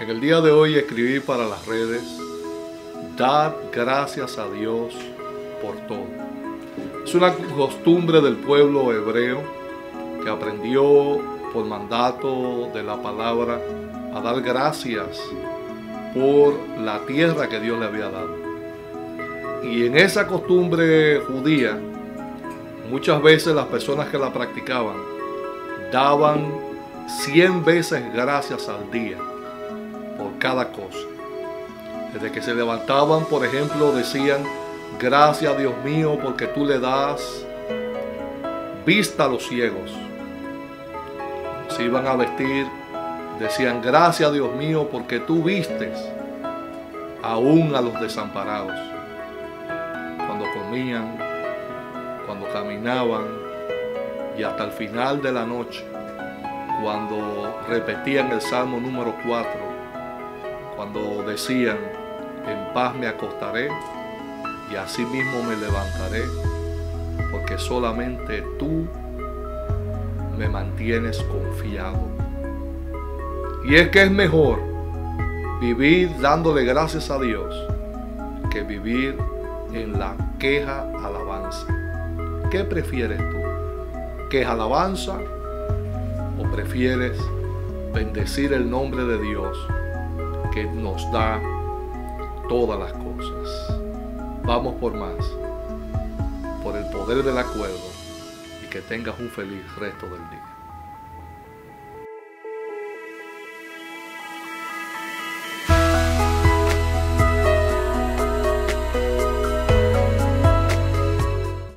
En el día de hoy escribí para las redes, Dad gracias a Dios por todo. Es una costumbre del pueblo hebreo que aprendió por mandato de la palabra a dar gracias por la tierra que Dios le había dado. Y en esa costumbre judía, muchas veces las personas que la practicaban daban 100 veces gracias al día cada cosa. Desde que se levantaban, por ejemplo, decían, gracias Dios mío porque tú le das vista a los ciegos. Se iban a vestir, decían, gracias Dios mío porque tú vistes aún a los desamparados. Cuando comían, cuando caminaban y hasta el final de la noche, cuando repetían el Salmo número 4, cuando decían, en paz me acostaré y así mismo me levantaré, porque solamente tú me mantienes confiado. Y es que es mejor vivir dándole gracias a Dios que vivir en la queja alabanza. ¿Qué prefieres tú? ¿Queja alabanza o prefieres bendecir el nombre de Dios nos da todas las cosas? Vamos por más, por el poder del acuerdo y que tengas un feliz resto del día.